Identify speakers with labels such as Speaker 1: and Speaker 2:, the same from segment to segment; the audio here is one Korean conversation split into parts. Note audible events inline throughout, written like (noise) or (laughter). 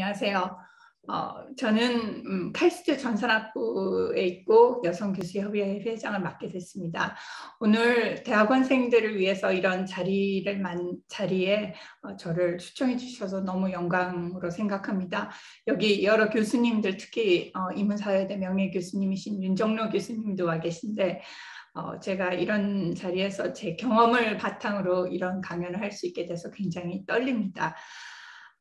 Speaker 1: 안녕하세요. 어, 저는 음, 칼스트 전산학부에 있고 여성교수협의회 회장을 맡게 됐습니다. 오늘 대학원생들을 위해서 이런 자리를 만 자리에 어, 저를 초청해 주셔서 너무 영광으로 생각합니다. 여기 여러 교수님들 특히 어, 이문사회대 명예교수님이신 윤정로 교수님도 와 계신데 어, 제가 이런 자리에서 제 경험을 바탕으로 이런 강연을 할 수 있게 돼서 굉장히 떨립니다.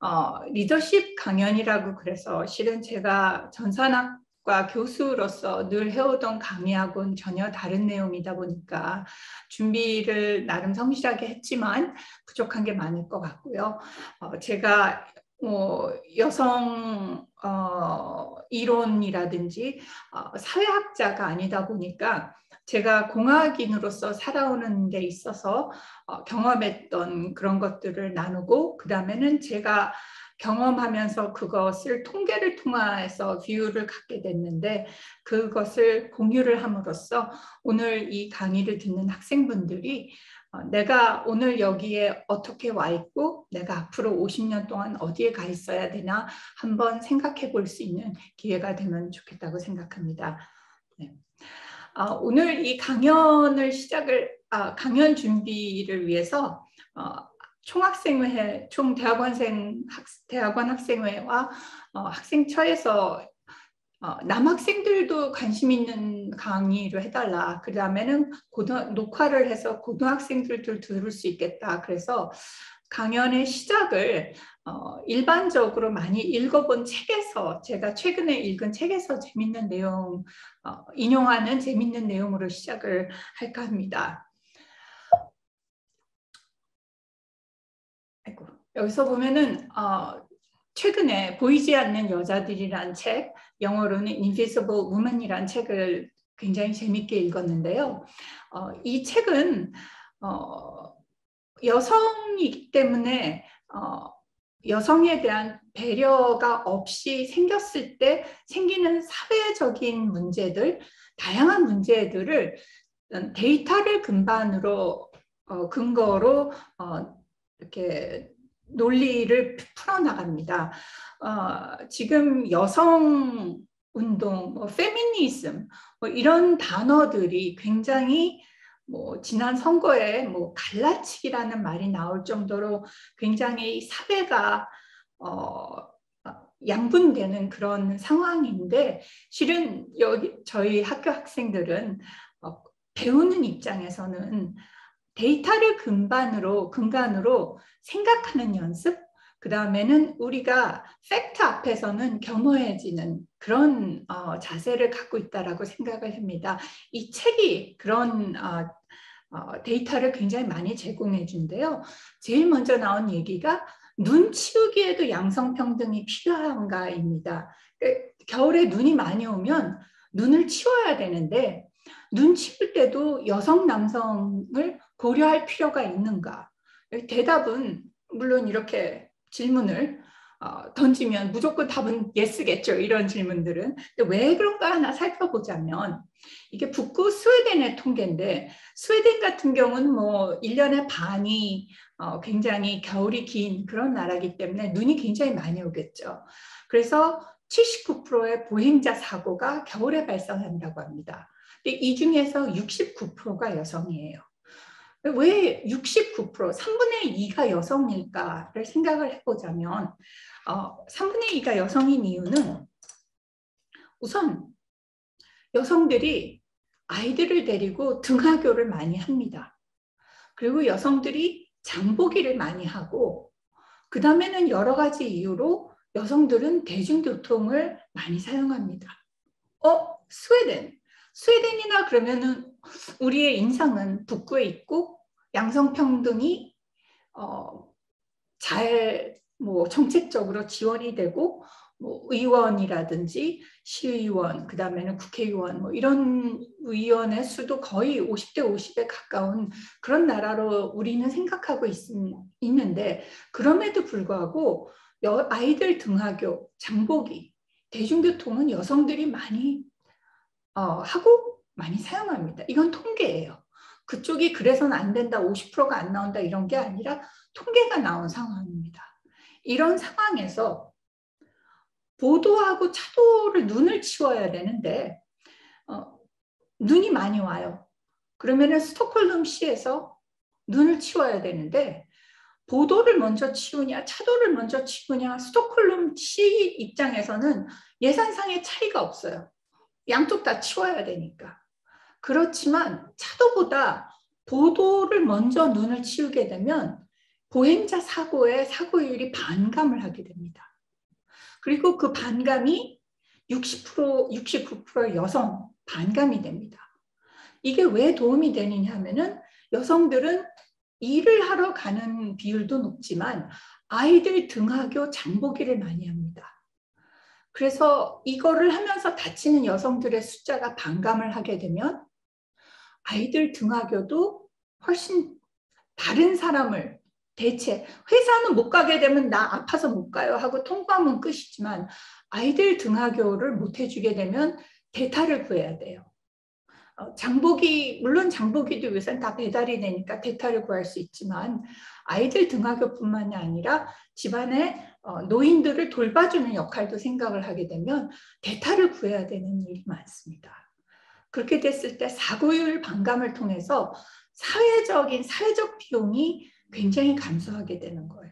Speaker 1: 어, 리더십 강연이라고 그래서 실은 제가 전산학과 교수로서 늘 해오던 강의하고는 전혀 다른 내용이다 보니까 준비를 나름 성실하게 했지만 부족한 게 많을 것 같고요. 어, 제가 뭐 여성 어, 이론이라든지 어, 사회학자가 아니다 보니까 제가 공학인으로서 살아오는 데 있어서 어, 경험했던 그런 것들을 나누고 그 다음에는 제가 경험하면서 그것을 통계를 통해서 view를 갖게 됐는데 그것을 공유를 함으로써 오늘 이 강의를 듣는 학생분들이 어, 내가 오늘 여기에 어떻게 와 있고 내가 앞으로 50년 동안 어디에 가 있어야 되나 한번 생각해 볼 수 있는 기회가 되면 좋겠다고 생각합니다. 네. 어, 오늘 이 강연을 시작을 아, 강연 준비를 위해서 어, 총학생회, 총 대학원생 학, 대학원 학생회와 어, 학생처에서 어, 남학생들도 관심 있는 강의를 해달라. 그 다음에는 고등 녹화를 해서 고등학생들도 들을 수 있겠다. 그래서 강연의 시작을 어, 일반적으로 많이 읽어본 책에서 제가 최근에 읽은 책에서 재밌는 내용 어, 인용하는 재밌는 내용으로 시작을 할까 합니다. 아이고, 여기서 보면은 어, 최근에 보이지 않는 여자들이란 책, 영어로는 Invisible Woman이란 책을 굉장히 재밌게 읽었는데요. 어, 이 책은 어, 여성이기 때문에 어, 여성에 대한 배려가 없이 생겼을 때 생기는 사회적인 문제들, 다양한 문제들을 데이터를 근반으로 어, 근거로 어, 이렇게 논리를 풀어나갑니다. 어, 지금 여성 운동, 뭐 페미니즘 뭐 이런 단어들이 굉장히 뭐 지난 선거에 뭐 갈라치기라는 말이 나올 정도로 굉장히 사회가 어, 양분되는 그런 상황인데 실은 여기 저희 학교 학생들은 어, 배우는 입장에서는 데이터를 근반으로 근간으로 생각하는 연습 그 다음에는 우리가 팩트 앞에서는 겸허해지는 그런 어, 자세를 갖고 있다라고 생각을 합니다. 이 책이 그런 어, 어, 데이터를 굉장히 많이 제공해 준대요. 제일 먼저 나온 얘기가 눈 치우기에도 양성평등이 필요한가입니다. 겨울에 눈이 많이 오면 눈을 치워야 되는데 눈 치울 때도 여성 남성을 고려할 필요가 있는가? 대답은 물론 이렇게 질문을 어, 던지면 무조건 답은 예스겠죠. 이런 질문들은. 근데 왜 그런가 하나 살펴보자면 이게 북구 스웨덴의 통계인데 스웨덴 같은 경우는 뭐 1년에 반이 어, 굉장히 겨울이 긴 그런 나라기 때문에 눈이 굉장히 많이 오겠죠. 그래서 79%의 보행자 사고가 겨울에 발생한다고 합니다. 근데 이 중에서 69%가 여성이에요. 왜 69%, 3분의 2가 여성일까를 생각을 해보자면 어, 3분의 2가 여성인 이유는 우선 여성들이 아이들을 데리고 등하교를 많이 합니다. 그리고 여성들이 장보기를 많이 하고 그 다음에는 여러 가지 이유로 여성들은 대중교통을 많이 사용합니다. 어? 스웨덴. 스웨덴이나 그러면은 우리의 인상은 북구에 있고 양성평등이 어, 잘 뭐 정책적으로 지원이 되고 뭐 의원이라든지 시의원, 그 다음에는 국회의원, 뭐 이런 의원의 수도 거의 50대 50에 가까운 그런 나라로 우리는 생각하고 있, 있는데 그럼에도 불구하고 여, 아이들 등하교, 장보기, 대중교통은 여성들이 많이 어, 하고 많이 사용합니다. 이건 통계예요. 그쪽이 그래서는 안 된다, 50%가 안 나온다 이런 게 아니라 통계가 나온 상황입니다. 이런 상황에서 보도하고 차도를 눈을 치워야 되는데 어, 눈이 많이 와요. 그러면은 스톡홀름 시에서 눈을 치워야 되는데 보도를 먼저 치우냐 차도를 먼저 치우냐 스톡홀름 시 입장에서는 예산상의 차이가 없어요. 양쪽 다 치워야 되니까. 그렇지만 차도보다 보도를 먼저 눈을 치우게 되면 보행자 사고의 사고율이 반감을 하게 됩니다. 그리고 그 반감이 60% 69% 여성 반감이 됩니다. 이게 왜 도움이 되느냐 하면은 여성들은 일을 하러 가는 비율도 높지만 아이들 등하교 장보기를 많이 합니다. 그래서 이거를 하면서 다치는 여성들의 숫자가 반감을 하게 되면 아이들 등하교도 훨씬 다른 사람을 대체 회사는 못 가게 되면 나 아파서 못 가요 하고 통과하면 끝이지만 아이들 등하교를 못 해주게 되면 대타를 구해야 돼요. 어, 장보기 물론 장보기도 요새는 다 배달이 되니까 대타를 구할 수 있지만 아이들 등하교뿐만이 아니라 집안의 어, 노인들을 돌봐주는 역할도 생각을 하게 되면 대타를 구해야 되는 일이 많습니다. 그렇게 됐을 때 사고율 반감을 통해서 사회적인 사회적 비용이 굉장히 감소하게 되는 거예요.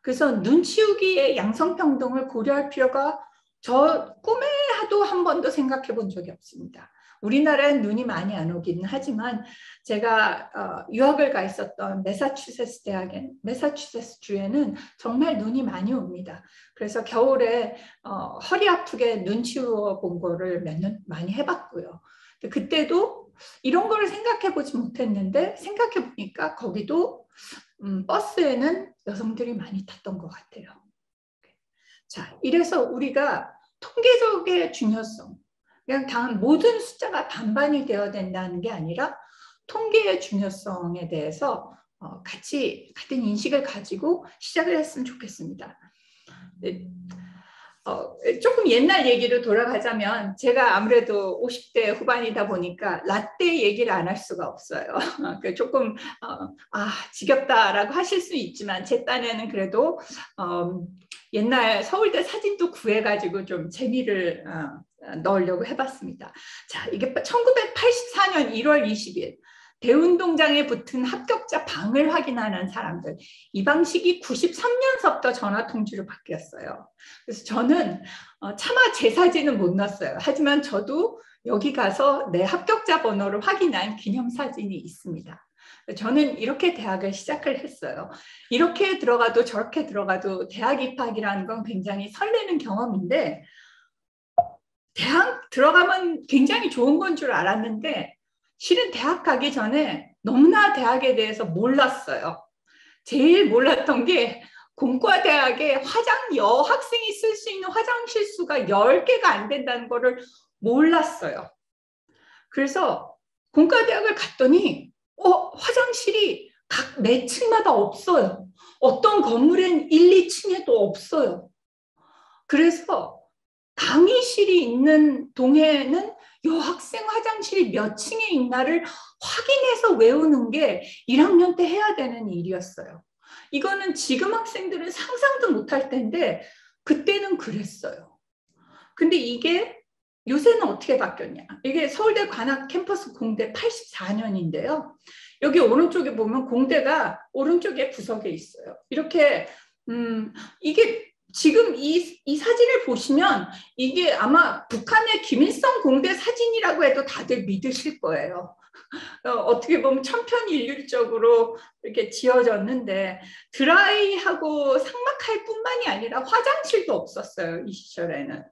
Speaker 1: 그래서 눈치우기의 양성평등을 고려할 필요가 저 꿈에 하도 한 번도 생각해 본 적이 없습니다. 우리나라엔 눈이 많이 안 오기는 하지만 제가 어, 유학을 가 있었던 메사추세츠 대학에 메사추세츠 주에는 정말 눈이 많이 옵니다. 그래서 겨울에 어, 허리 아프게 눈 치워 본 거를 몇 년 많이 해봤고요. 그때도 이런 거를 생각해 보지 못했는데 생각해 보니까 거기도 음, 버스에는 여성들이 많이 탔던 것 같아요. 자, 이래서 우리가 통계적의 중요성, 그냥 단 모든 숫자가 반반이 되어야 된다는 게 아니라 통계의 중요성에 대해서 어, 같이 같은 인식을 가지고 시작을 했으면 좋겠습니다. 네. 어, 조금 옛날 얘기로 돌아가자면 제가 아무래도 50대 후반이다 보니까 라떼 얘기를 안 할 수가 없어요. (laughs) 그 조금 어, 아 지겹다라고 하실 수 있지만 제 딴에는 그래도 어, 옛날 서울대 사진도 구해가지고 좀 재미를 어, 넣으려고 해봤습니다. 자 이게 1984년 1월 20일 대운동장에 붙은 합격자 방을 확인하는 사람들 이 방식이 93년서부터 전화 통지로 바뀌었어요. 그래서 저는 어, 차마 제 사진은 못 넣었어요. 하지만 저도 여기 가서 내 합격자 번호를 확인한 기념 사진이 있습니다. 저는 이렇게 대학을 시작을 했어요. 이렇게 들어가도 저렇게 들어가도 대학 입학이라는 건 굉장히 설레는 경험인데 대학 들어가면 굉장히 좋은 건 줄 알았는데 실은 대학 가기 전에 너무나 대학에 대해서 몰랐어요. 제일 몰랐던 게 공과 대학에 화장 여 학생이 쓸 수 있는 화장실 수가 10개가 안 된다는 거를 몰랐어요. 그래서 공과 대학을 갔더니 어, 화장실이 각 매층마다 없어요. 어떤 건물엔 1, 2층에도 없어요. 그래서 강의실이 있는 동에는 여학생 화장실이 몇 층에 있나를 확인해서 외우는 게 1학년 때 해야 되는 일이었어요. 이거는 지금 학생들은 상상도 못할 텐데 그때는 그랬어요. 근데 이게 요새는 어떻게 바뀌었냐. 이게 서울대 관악 캠퍼스 공대 84년인데요. 여기 오른쪽에 보면 공대가 오른쪽에 구석에 있어요. 이렇게 음 이게 지금 이, 이 사진을 보시면 이게 아마 북한의 김일성 공대 사진이라고 해도 다들 믿으실 거예요. (laughs) 어, 떻게 보면 천편일률적으로 이렇게 지어졌는데 드라이하고 상막할 뿐만이 아니라 화장실도 없었어요. 이 시절에는.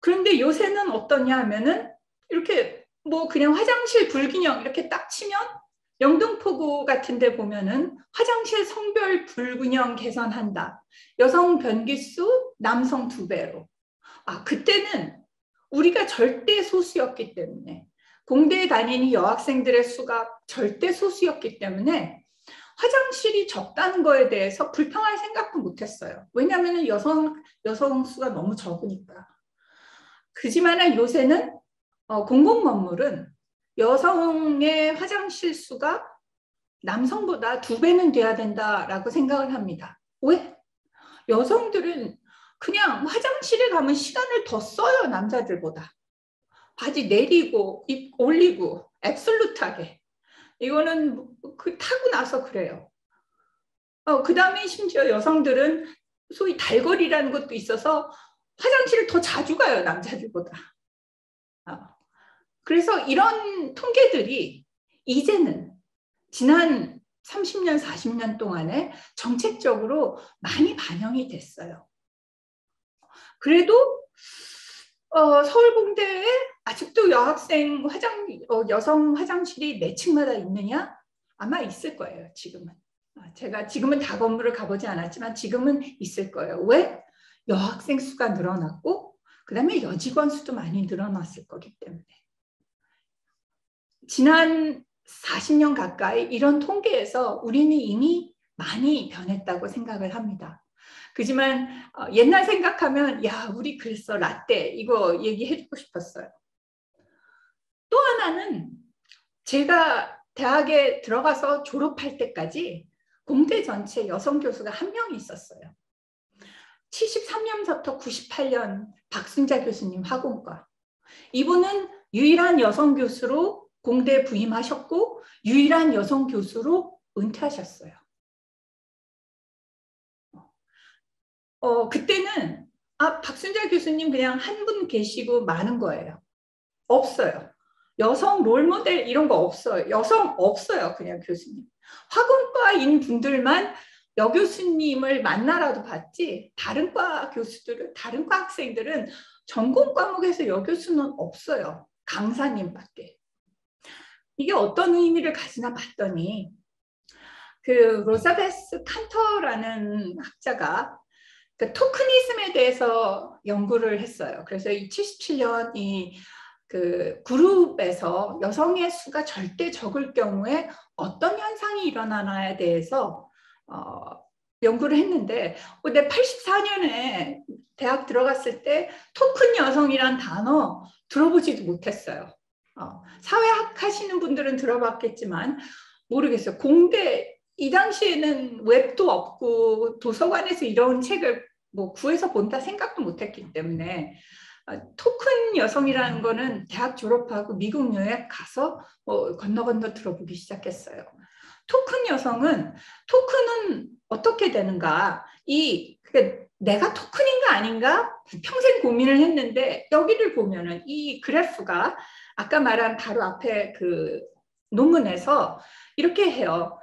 Speaker 1: 그런데 요새는 어떠냐 하면은 이렇게 뭐 그냥 화장실 불균형 이렇게 딱 치면 영등포구 같은 데 보면은 화장실 성별 불균형 개선한다. 여성 변기수 남성 두 배로. 아, 그때는 우리가 절대 소수였기 때문에 공대에 다니는 여학생들의 수가 절대 소수였기 때문에 화장실이 적다는 거에 대해서 불평할 생각도 못했어요. 왜냐하면 여성 여성 수가 너무 적으니까. 그지만 요새는 어, 공공 건물은 여성의 화장실 수가 남성보다 두 배는 돼야 된다라고 생각을 합니다. 왜? 여성들은 그냥 화장실에 가면 시간을 더 써요 남자들보다. 바지 내리고 입 올리고 앱솔루트하게. 이거는 그 타고 나서 그래요. 어, 그 다음에 심지어 여성들은 소위 달거리라는 것도 있어서 화장실을 더 자주 가요 남자들보다. 어. 그래서 이런 통계들이 이제는 지난 30년, 40년 동안에 정책적으로 많이 반영이 됐어요. 그래도 어, 서울공대에 아직도 여학생 화장, 어, 여성 화장실이 매 층마다 있느냐? 아마 있을 거예요, 지금은. 아, 제가 지금은 다 건물을 가보지 않았지만 지금은 있을 거예요. 왜? 여학생 수가 늘어났고, 그 다음에 여직원 수도 많이 늘어났을 거기 때문에. 지난 40년 가까이 이런 통계에서 우리는 이미 많이 변했다고 생각을 합니다. 그지만 어, 옛날 생각하면 야 우리 그랬어 라떼 이거 얘기해주고 싶었어요. 또 하나는 제가 대학에 들어가서 졸업할 때까지 공대 전체 여성 교수가 한 명이 있었어요. 73년부터 98년 박순자 교수님 학원과 이분은 유일한 여성 교수로 공대 부임하셨고 유일한 여성 교수로 은퇴하셨어요. 어, 그때는 아, 박순자 교수님 그냥 한 분 계시고 많은 거예요. 없어요. 여성 롤모델 이런 거 없어요. 여성 없어요. 그냥 교수님. 학원과인 분들만 여 교수님을 만나라도 봤지 다른 과 교수들은 다른 과 학생들은 전공 과목에서 여 교수는 없어요. 강사님밖에. 이게 어떤 의미를 가지나 봤더니 그 로사베스 칸터라는 학자가 그 토크니즘에 대해서 연구를 했어요. 그래서 이 77년 이그 그룹에서 여성의 수가 절대 적을 경우에 어떤 현상이 일어나나에 대해서 어, 연구를 했는데 근데 84년에 대학 들어갔을 때 토큰 여성이란 단어 들어보지도 못했어요. 어, 사회학 하시는 분들은 들어봤겠지만 모르겠어요. 공대 이 당시에는 웹도 없고 도서관에서 이런 책을 뭐 구해서 본다 생각도 못했기 때문에 어, 토큰 여성이라는 거는 대학 졸업하고 미국 여행 가서 뭐 건너 건너 들어보기 시작했어요. 토큰 여성은 토큰은 어떻게 되는가? 이 그러니까 내가 토큰인가 아닌가 평생 고민을 했는데 여기를 보면은 이 그래프가 아까 말한 바로 앞에 그 논문에서 이렇게 해요.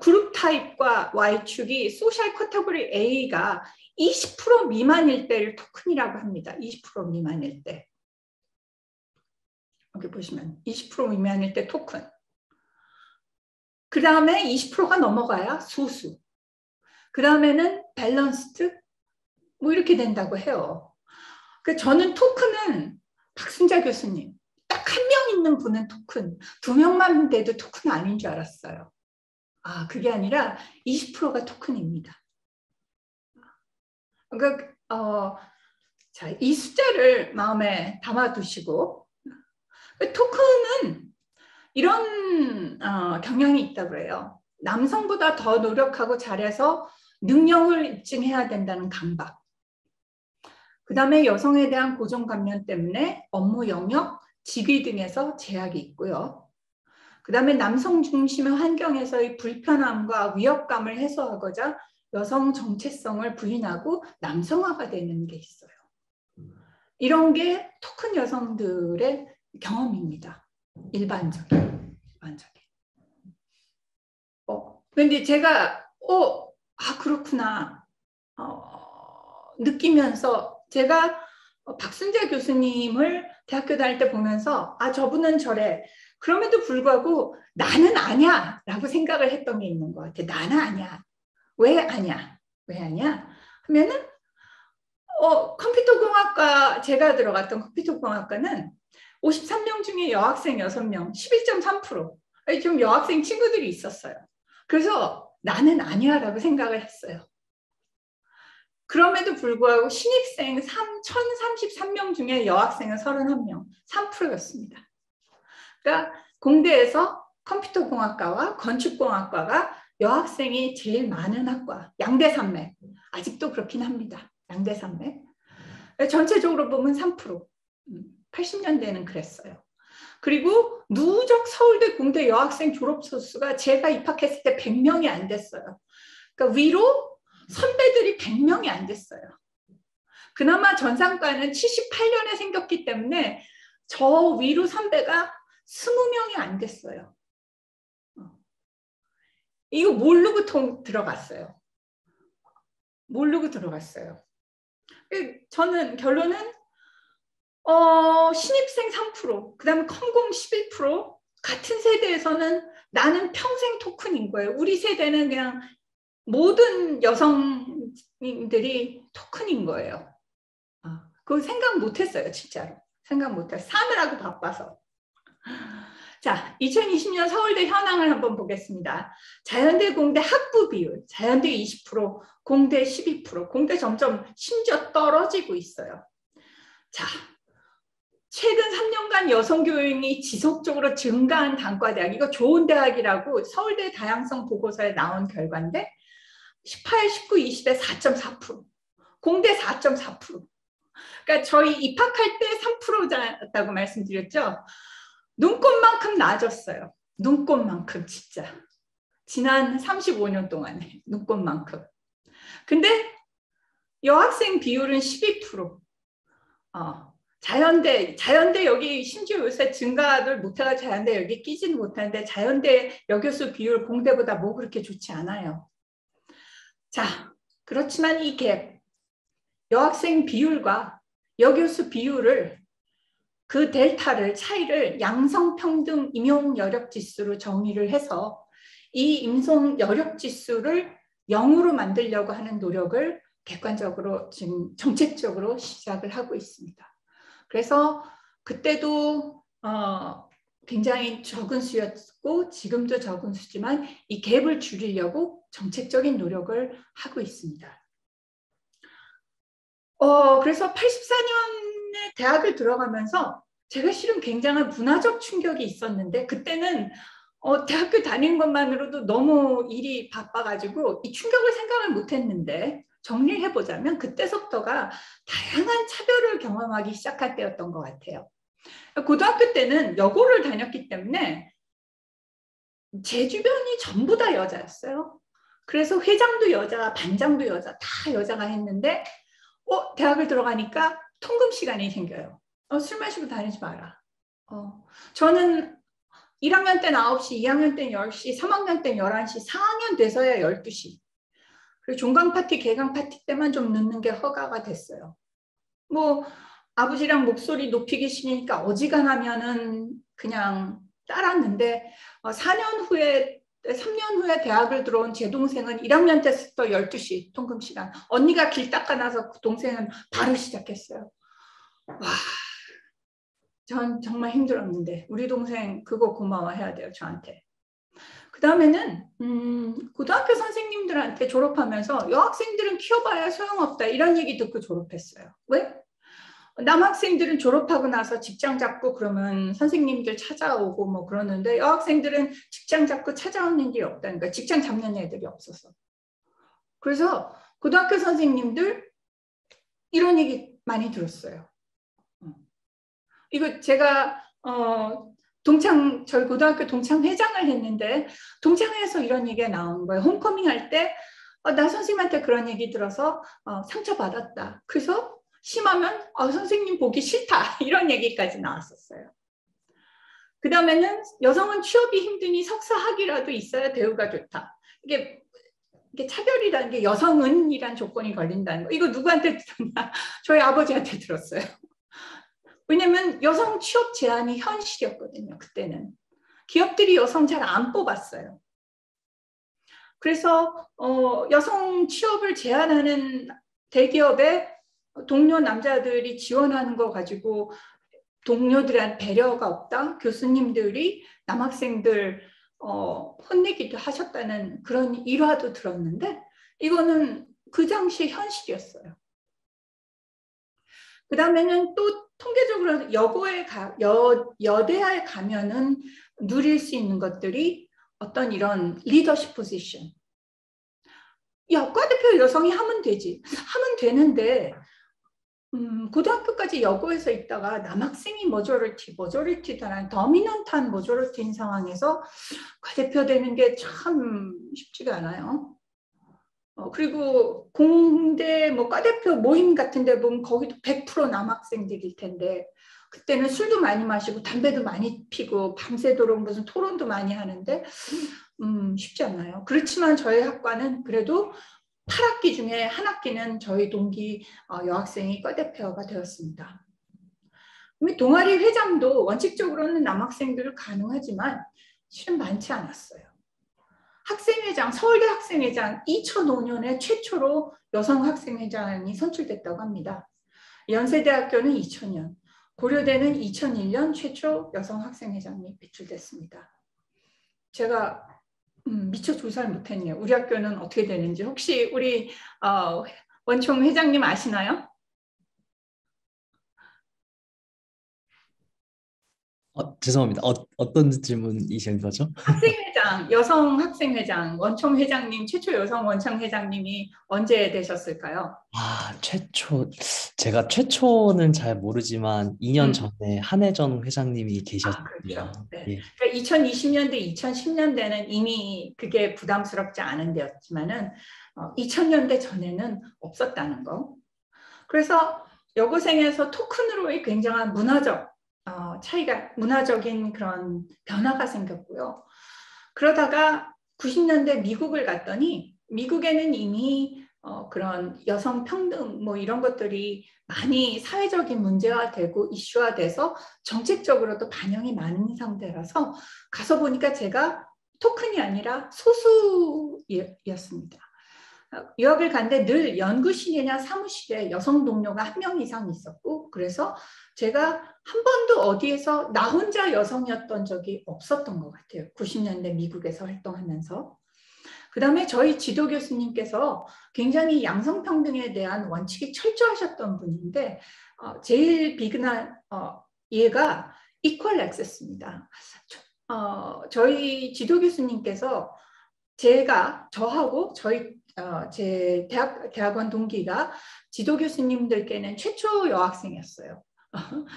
Speaker 1: 그룹 타입과 Y축이 social category A가 20% 미만일 때를 토큰이라고 합니다. 20% 미만일 때. 여기 보시면 20% 미만일 때 토큰. 그 다음에 20%가 넘어가야 소수. 그 다음에는 balanced 뭐 이렇게 된다고 해요. 그 저는 토큰은 박순자 교수님 있는 분은 토큰, 두 명만 돼도 토큰 아닌 줄 알았어요. 아 그게 아니라 20%가 토큰입니다. 그러니까 어, 자, 이 숫자를 마음에 담아두시고 토큰은 이런 어, 경향이 있다고 해요. 남성보다 더 노력하고 잘해서 능력을 입증해야 된다는 강박. 그 다음에 여성에 대한 고정관념 때문에 업무 영역, 직위 등에서 제약이 있고요. 그 다음에 남성 중심의 환경에서의 불편함과 위협감을 해소하고자 여성 정체성을 부인하고 남성화가 되는 게 있어요. 이런 게 토큰 여성들의 경험입니다. 일반적인. 일반적인. 어, 근데 제가, 어, 아, 그렇구나. 어, 느끼면서 제가 박순재 교수님을 대학교 다닐 때 보면서 아, 저분은 저래. 그럼에도 불구하고 나는 아니야 라고 생각을 했던 게 있는 것 같아. 나는 아니야. 왜 아냐? 왜 아냐? 하면은 어, 컴퓨터공학과 제가 들어갔던 컴퓨터공학과는 53명 중에 여학생 6명, 11.3%. 좀 여학생 친구들이 있었어요. 그래서 나는 아니야 라고 생각을 했어요. 그럼에도 불구하고 신입생 3, 1033명 중에 여학생은 31명, 3%였습니다. 그러니까 공대에서 컴퓨터공학과와 건축공학과가 여학생이 제일 많은 학과, 양대 산맥. 아직도 그렇긴 합니다. 양대 산맥. 전체적으로 보면 3%. 80년대는 음, 그랬어요. 그리고 누적 서울대 공대 여학생 졸업 소수가 제가 입학했을 때 100명이 안 됐어요. 그러니까 위로 선배들이 100명이 안 됐어요. 그나마 전상과는 78년에 생겼기 때문에 저 위로 선배가 20명이 안 됐어요. 어. 이거 모르고 들어갔어요. 모르고 들어갔어요. 저는 결론은 어, 신입생 3%, 그 다음에 컴공 11%, 같은 세대에서는 나는 평생 토큰인 거예요. 우리 세대는 그냥 모든 여성들이 토큰인 거예요. 아, 그거 생각 못 했어요, 진짜로. 생각 못 했어요. 사느라고 바빠서. 자, 2020년 서울대 현황을 한번 보겠습니다. 자연대 공대 학부 비율, 자연대 20%, 공대 12%, 공대 점점 심지어 떨어지고 있어요. 자, 최근 3년간 여성 교육이 지속적으로 증가한 단과대학, 이거 좋은 대학이라고 서울대 다양성 보고서에 나온 결과인데 18, 19, 20에 4.4%, 공대 4.4%. 그러니까 저희 입학할 때 3%였다고 말씀드렸죠. 눈꽃만큼 나아졌어요. 눈꽃만큼 진짜. 지난 35년 동안에 눈꽃만큼. 근데 여학생 비율은 12%. 어, 자연대, 자연대 여기 심지어 요새 증가를 못해가 자연대 여기 끼지는 못하는데 자연대 여교수 비율 공대보다 뭐 그렇게 좋지 않아요. 자, 그렇지만 이 갭, 여학생 비율과 여교수 비율을 그 델타를 차이를 양성평등 임용 여력 지수로 정의를 해서 이 임성 여력 지수를 0으로 만들려고 하는 노력을 객관적으로 지금 정책적으로 시작을 하고 있습니다. 그래서 그때도 어, 굉장히 적은 수였고 지금도 적은 수지만 이 갭을 줄이려고 정책적인 노력을 하고 있습니다. 어, 그래서 84년에 대학을 들어가면서 제가 실은 굉장한 문화적 충격이 있었는데 그때는 어, 대학교 다닌 것만으로도 너무 일이 바빠가지고 이 충격을 생각을 못했는데 정리를 해보자면 그때서부터가 다양한 차별을 경험하기 시작할 때였던 것 같아요. 고등학교 때는 여고를 다녔기 때문에 제 주변이 전부 다 여자였어요. 그래서 회장도 여자, 반장도 여자, 다 여자가 했는데 어, 대학을 들어가니까 통금 시간이 생겨요. 어, 술 마시고 다니지 마라. 어, 저는 1학년 때는 9시, 2학년 때는 10시, 3학년 때는 11시, 4학년 돼서야 12시. 그리고 종강 파티, 개강 파티 때만 좀 늦는 게 허가가 됐어요. 뭐 아버지랑 목소리 높이기 싫으니까 어지간하면은 그냥 따랐는데 어, 4년 후에 3년 후에 대학을 들어온 제 동생은 1학년 때부터 12시 통금 시간. 언니가 길 닦아놔서 그 동생은 바로 시작했어요. 와, 전 정말 힘들었는데 우리 동생 그거 고마워해야 돼요 저한테. 그 다음에는 음, 고등학교 선생님들한테 졸업하면서 여학생들은 키워봐야 소용없다 이런 얘기 듣고 졸업했어요. 왜? 남학생들은 졸업하고 나서 직장 잡고 그러면 선생님들 찾아오고 뭐 그러는데 여학생들은 직장 잡고 찾아오는 일이 없다니까 직장 잡는 애들이 없었어. 그래서 고등학교 선생님들 이런 얘기 많이 들었어요. 어. 이거 제가 어 동창 저희 고등학교 동창 회장을 했는데 동창회에서 이런 얘기가 나온 거예요. 홈커밍 할 때나 어, 선생님한테 그런 얘기 들어서 어, 상처 받았다. 그래서 심하면 어, 선생님 보기 싫다 (laughs) 이런 얘기까지 나왔었어요. 그 다음에는 여성은 취업이 힘드니 석사학위라도 있어야 대우가 좋다. 이게 이게 차별이라는 게 여성은이란 조건이 걸린다는 거. 이거 누구한테 들었나? (laughs) 저희 아버지한테 들었어요. (laughs) 왜냐면 여성 취업 제한이 현실이었거든요. 그때는. 기업들이 여성 잘 안 뽑았어요. 그래서 어, 여성 취업을 제한하는 대기업에 동료 남자들이 지원하는 거 가지고 동료들한테 배려가 없다. 교수님들이 남학생들 어, 혼내기도 하셨다는 그런 일화도 들었는데 이거는 그 당시 현실이었어요. 그 다음에는 또 통계적으로 여고에 가, 여, 여대에 가면은 누릴 수 있는 것들이 어떤 이런 리더십 포지션. 야, 과대표 여성이 하면 되지. 하면 되는데 음, 고등학교까지 여고에서 있다가 남학생이 majority, majority다란 dominant한 majority인 상황에서 과대표 되는 게 참 쉽지가 않아요. 어, 그리고 공대 뭐 과대표 모임 같은 데 보면 거기도 100% 남학생들일 텐데 그때는 술도 많이 마시고 담배도 많이 피고 밤새도록 무슨 토론도 많이 하는데 음, 쉽지 않아요. 그렇지만 저희 학과는 그래도 8학기 중에 한 학기는 저희 동기 어, 여학생이 과대표가 되었습니다. 동아리 회장도 원칙적으로는 남학생들을 가능하지만 실은 많지 않았어요. 학생회장, 서울대 학생회장 2005년에 최초로 여성 학생회장이 선출됐다고 합니다. 연세대학교는 2000년, 고려대는 2001년 최초 여성 학생회장이 배출됐습니다. 제가 음, 미처 조사를 못했네요. 우리 학교는 어떻게 되는지 혹시 우리 어, 원총 회장님 아시나요?
Speaker 2: 어, 죄송합니다. 어, 어떤 질문이신 거죠?
Speaker 1: 학생회장, 여성 학생회장, 원총 회장님, 최초 여성 원총 회장님이 언제 되셨을까요?
Speaker 2: 아, 최초, 제가 최초는 잘 모르지만 2년 음. 전에 한혜전 회장님이 계셨고요. 아, 그렇죠.
Speaker 1: 네. 예. 그러니까 2020년대, 2010년대는 이미 그게 부담스럽지 않은 데였지만은 어, 2000년대 전에는 없었다는 거. 그래서 여고생에서 토큰으로의 굉장한 문화적 어, 차이가 문화적인 그런 변화가 생겼고요. 그러다가 90년대 미국을 갔더니 미국에는 이미 어, 그런 여성 평등 뭐 이런 것들이 많이 사회적인 문제화 되고 이슈화 돼서 정책적으로도 반영이 많은 상태라서 가서 보니까 제가 토큰이 아니라 소수였습니다. 유학을 간데 늘 연구실이나 사무실에 여성 동료가 한 명 이상 있었고 그래서 제가 한 번도 어디에서 나 혼자 여성이었던 적이 없었던 것 같아요. 90년대 미국에서 활동하면서. 그 다음에 저희 지도 교수님께서 굉장히 양성평등에 대한 원칙이 철저하셨던 분인데 어, 제일 비근한 어, 예가 이퀄 액세스입니다. 어, 저희 지도 교수님께서 제가 저하고 저희 어, 제 대학, 대학원 동기가 지도 교수님들께는 최초 여학생이었어요.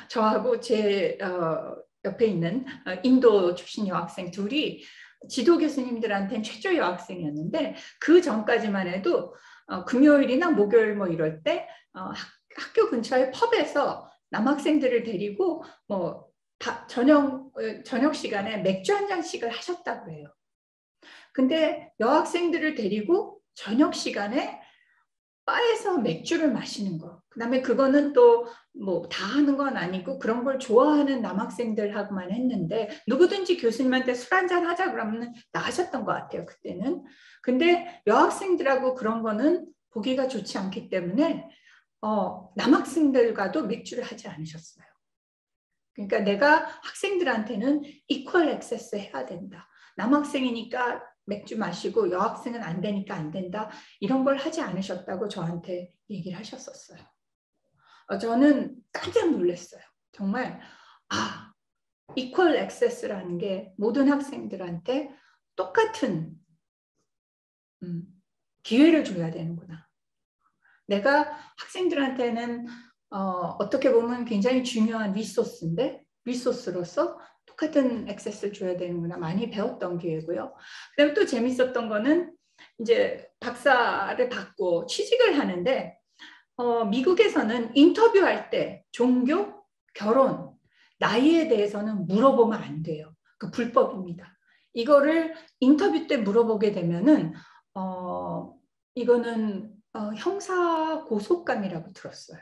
Speaker 1: 저하고 제 어, 옆에 있는 어, 인도 출신 여학생 둘이 지도 교수님들한테는 최초 여학생이었는데 그 전까지만 해도 어, 금요일이나 목요일 뭐 이럴 때 어, 학, 학교 근처의 펍에서 남학생들을 데리고 뭐 다, 저녁 어, 저녁 시간에 맥주 한 잔씩을 하셨다고 해요. 근데 여학생들을 데리고 저녁 시간에 바에서 맥주를 마시는 거. 그 다음에 그거는 또 뭐 다 하는 건 아니고 그런 걸 좋아하는 남학생들하고만 했는데 누구든지 교수님한테 술 한잔 하자 그러면 나가셨던 것 같아요. 그때는. 근데 여학생들하고 그런 거는 보기가 좋지 않기 때문에 어, 남학생들과도 맥주를 하지 않으셨어요. 그러니까 내가 학생들한테는 이퀄 액세스 해야 된다. 남학생이니까 맥주 마시고 여학생은 안 되니까 안 된다 이런 걸 하지 않으셨다고 저한테 얘기를 하셨었어요. 어, 저는 깜짝 놀랐어요. 정말 아 이퀄 액세스라는 게 모든 학생들한테 똑같은 음, 기회를 줘야 되는구나. 내가 학생들한테는 어, 어떻게 보면 굉장히 중요한 리소스인데 리소스로서 똑같은 액세스를 줘야 되는구나 많이 배웠던 기회고요. 그다음에 또 재밌었던 거는 이제 박사를 받고 취직을 하는데 어, 미국에서는 인터뷰할 때 종교, 결혼, 나이에 대해서는 물어보면 안 돼요. 그 불법입니다. 이거를 인터뷰 때 물어보게 되면은 어, 이거는 어, 형사 고속감이라고 들었어요.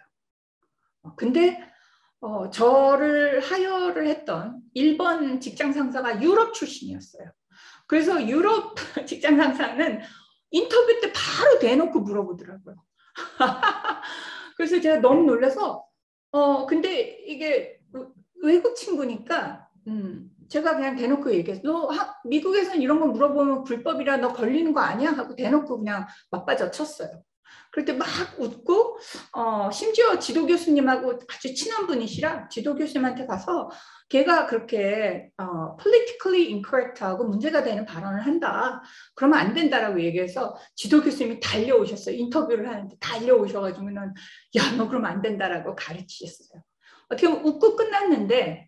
Speaker 1: 어, 근데 어, 저를 하여를 했던 일본 직장 상사가 유럽 출신이었어요. 그래서 유럽 (laughs) 직장 상사는 인터뷰 때 바로 대놓고 물어보더라고요. (laughs) 그래서 제가 너무 놀라서 어 근데 이게 외국 친구니까 음 제가 그냥 대놓고 얘기해서 너 하, 미국에서는 이런 거 물어보면 불법이라 너 걸리는 거 아니야 하고 대놓고 그냥 맞받아 쳤어요. 그럴 때 막 웃고 어, 심지어 지도 교수님하고 아주 친한 분이시라 지도 교수님한테 가서 걔가 그렇게 어, politically incorrect하고 문제가 되는 발언을 한다. 그러면 안 된다라고 얘기해서 지도 교수님이 달려오셨어요. 인터뷰를 하는데 달려오셔가지고는 야 너 그러면 안 된다라고 가르치셨어요. 어떻게 보면 웃고 끝났는데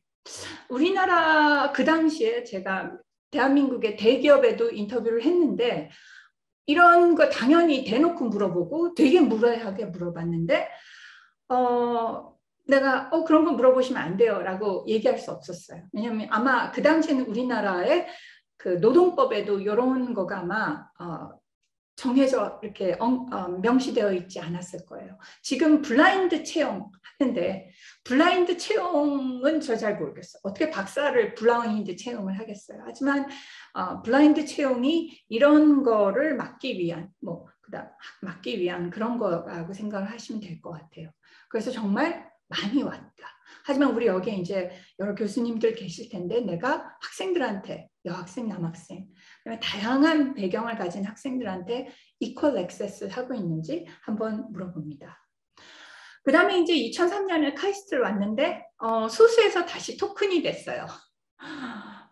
Speaker 1: 우리나라 그 당시에 제가 대한민국의 대기업에도 인터뷰를 했는데 이런 거 당연히 대놓고 물어보고 되게 무례하게 물어봤는데 어 내가 어 그런 거 물어보시면 안 돼요라고 얘기할 수 없었어요. 왜냐하면 아마 그 당시에는 우리나라의 그 노동법에도 이런 거가 아마 어, 정해져 이렇게 어, 명시되어 있지 않았을 거예요. 지금 블라인드 채용 하는데 블라인드 채용은 저 잘 모르겠어요. 어떻게 박사를 블라인드 채용을 하겠어요. 하지만 어, 블라인드 채용이 이런 거를 막기 위한 뭐 그다음 막기 위한 그런 거라고 생각을 하시면 될 것 같아요. 그래서 정말 많이 왔다. 하지만 우리 여기에 이제 여러 교수님들 계실 텐데 내가 학생들한테 여학생, 남학생 다양한 배경을 가진 학생들한테 이퀄 액세스 하고 있는지 한번 물어봅니다. 그 다음에 이제 2003년에 카이스트를 왔는데 어, 소수에서 다시 토큰이 됐어요.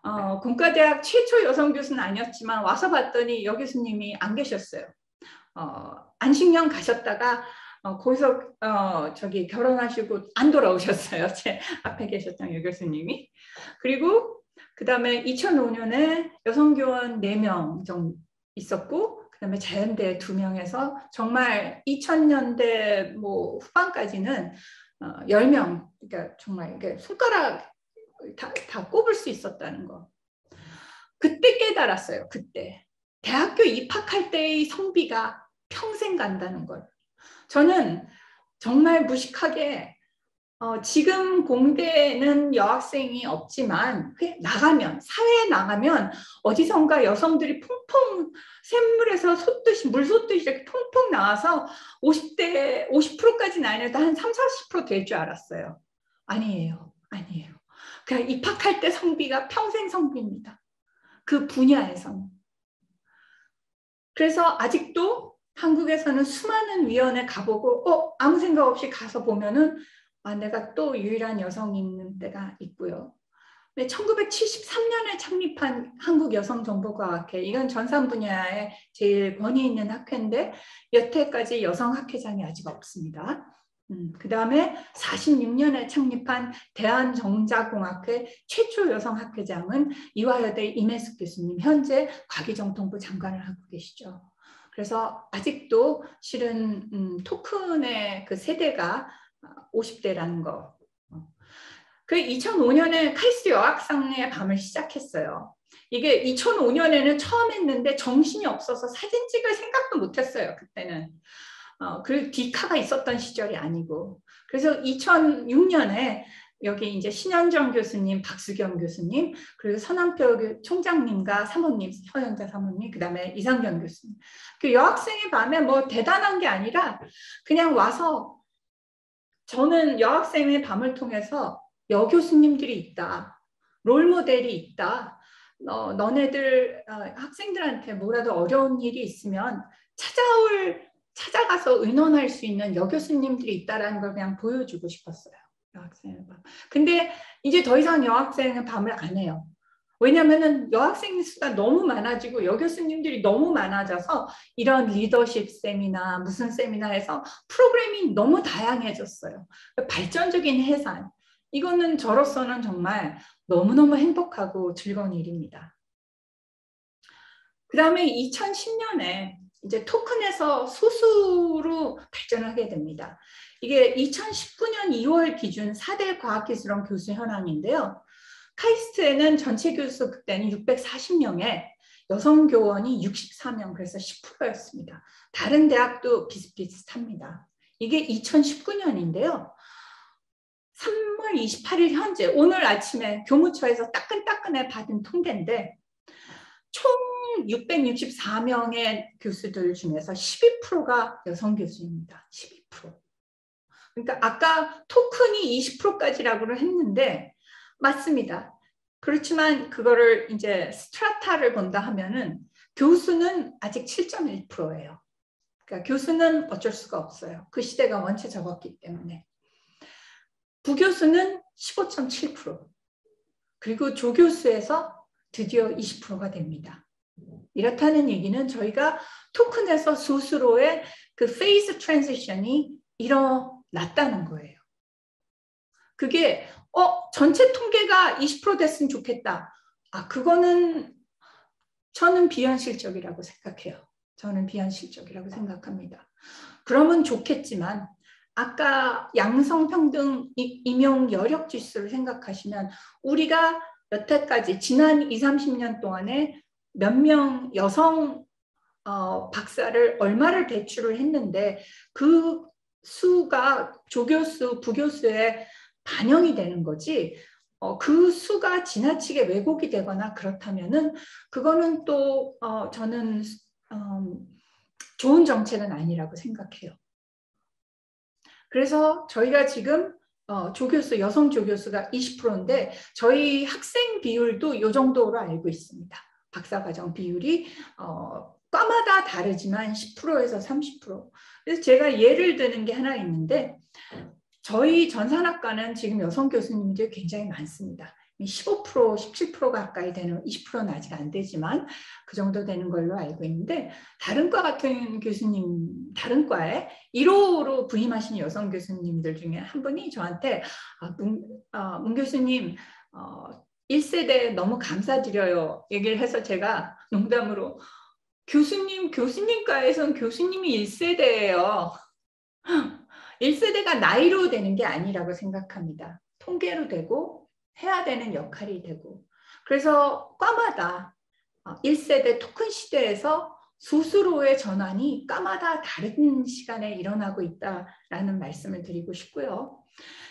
Speaker 1: 어, 공과대학 최초 여성 교수는 아니었지만 와서 봤더니 여 교수님이 안 계셨어요. 어, 안식년 가셨다가 어, 거기서 어, 저기 결혼하시고 안 돌아오셨어요. (laughs) 제 앞에 계셨던 여 교수님이. 그리고 그 다음에 2005년에 여성교원 4명 정도 있었고 그 다음에 자연대 2명에서 정말 2000년대 뭐 후반까지는 어, 10명 그러니까 정말 이게 손가락 다, 다 꼽을 수 있었다는 거. 그때 깨달았어요. 그때. 대학교 입학할 때의 성비가 평생 간다는 걸. 저는 정말 무식하게 어, 지금 공대는 여학생이 없지만 나가면 사회에 나가면 어디선가 여성들이 퐁퐁 샘물에서 솟듯이 물 솟듯이 이렇게 퐁퐁 나와서 50대 50%까지는 아니어도 한 3, 40%될 줄 알았어요. 아니에요. 아니에요. 그냥 입학할 때 성비가 평생 성비입니다. 그 분야에서는. 그래서 아직도 한국에서는 수많은 위원회 가보고 어 아무 생각 없이 가서 보면은 아 내가 또 유일한 여성 있는 때가 있고요. 1973년에 창립한 한국여성정보과학회 이건 전산 분야에 제일 권위 있는 학회인데 여태까지 여성 학회장이 아직 없습니다. 음, 그 다음에 46년에 창립한 대한정자공학회 최초 여성 학회장은 이화여대 임혜숙 교수님 현재 과기정통부 장관을 하고 계시죠. 그래서 아직도 실은 음, 토큰의 그 세대가 50대라는 거. 그 2005년에 카이스트 여학상의 밤을 시작했어요. 이게 2005년에는 처음 했는데 정신이 없어서 사진 찍을 생각도 못했어요. 그때는. 어, 그 디카가 있었던 시절이 아니고. 그래서 2006년에 여기 이제 신현정 교수님, 박수경 교수님, 그리고 서남표 총장님과 사모님, 서현자 사모님, 그 다음에 이상경 교수님. 그 여학생의 밤에 뭐 대단한 게 아니라 그냥 와서 저는 여학생의 밤을 통해서 여교수님들이 있다. 롤모델이 있다. 너, 너네들 어, 학생들한테 뭐라도 어려운 일이 있으면 찾아올 찾아가서 의논할 수 있는 여교수님들이 있다라는 걸 그냥 보여주고 싶었어요. 여학생의 밤. 근데 이제 더 이상 여학생의 밤을 안 해요. 왜냐면은 여학생 수가 너무 많아지고 여교수님들이 너무 많아져서 이런 리더십 세미나 무슨 세미나에서 프로그램이 너무 다양해졌어요. 발전적인 해산. 이거는 저로서는 정말 너무너무 행복하고 즐거운 일입니다. 그 다음에 2010년에 이제 토큰에서 소수로 발전하게 됩니다. 이게 2019년 2월 기준 4대 과학기술원 교수 현황인데요. 카이스트에는 전체 교수 그때는 640명에 여성 교원이 64명 그래서 10%였습니다. 다른 대학도 비슷비슷합니다. 이게 2019년인데요. 3월 28일 현재 오늘 아침에 교무처에서 따끈따끈해 받은 통계인데 총 664명의 교수들 중에서 12%가 여성 교수입니다. 12%. 그러니까 아까 토큰이 20%까지라고 했는데 맞습니다. 그렇지만 그거를 이제 strata를 본다 하면은 교수는 아직 7.1%예요. 그러니까 교수는 어쩔 수가 없어요. 그 시대가 원체 적었기 때문에. 부교수는 15.7% 그리고 조교수에서 드디어 20%가 됩니다. 이렇다는 얘기는 저희가 토큰에서 스스로의 그 phase transition이 일어났다는 거예요. 그게 어 전체 통계가 20% 됐으면 좋겠다. 아 그거는 저는 비현실적이라고 생각해요. 저는 비현실적이라고 생각합니다. 그러면 좋겠지만 아까 양성평등 임용 여력 지수를 생각하시면 우리가 여태까지 지난 2, 30년 동안에 몇 명 여성 어, 박사를 얼마를 배출을 했는데 그 수가 조교수, 부교수에 반영이 되는 거지 어, 그 수가 지나치게 왜곡이 되거나 그렇다면은 그거는 또 어, 저는 음, 좋은 정책은 아니라고 생각해요. 그래서 저희가 지금 어, 조교수, 여성 조교수가 20%인데 저희 학생 비율도 이 정도로 알고 있습니다. 박사과정 비율이 어, 과마다 다르지만 10%에서 30%. 그래서 제가 예를 드는 게 하나 있는데 저희 전산학과는 지금 여성 교수님들이 굉장히 많습니다. 15% 17% 가까이 되는 20%는 아직 안 되지만 그 정도 되는 걸로 알고 있는데 다른 과 같은 교수님 다른 과에 1호로 부임하신 여성 교수님들 중에 한 분이 저한테 아, 문, 아, 문 교수님 어, 1세대 너무 감사드려요 얘기를 해서 제가 농담으로 교수님 교수님과에선 교수님이 1세대예요 1세대가 나이로 되는 게 아니라고 생각합니다 통계로 되고 해야 되는 역할이 되고 그래서 과마다 1세대 어, 토큰 시대에서 스스로의 전환이 과마다 다른 시간에 일어나고 있다라는 말씀을 드리고 싶고요.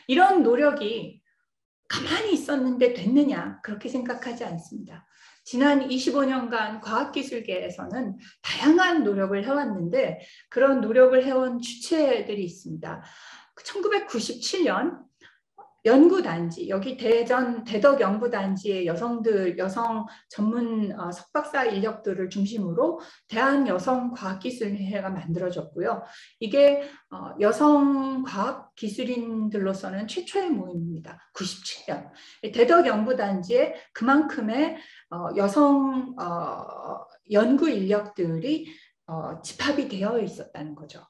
Speaker 1: 이런 노력이 가만히 있었는데 됐느냐 그렇게 생각하지 않습니다. 지난 25년간 과학기술계에서는 다양한 노력을 해왔는데 그런 노력을 해온 주체들이 있습니다. 1997년 연구단지 여기 대전 대덕 연구단지의 여성들 여성 전문 어, 석박사 인력들을 중심으로 대한 여성 과학기술회가 만들어졌고요. 이게 어, 여성 과학기술인들로서는 최초의 모임입니다. 97년 대덕 연구단지에 그만큼의 어, 여성 어, 연구 인력들이 어, 집합이 되어 있었다는 거죠.